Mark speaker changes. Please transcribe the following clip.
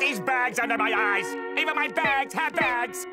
Speaker 1: these bags under my eyes. Even my bags have bags.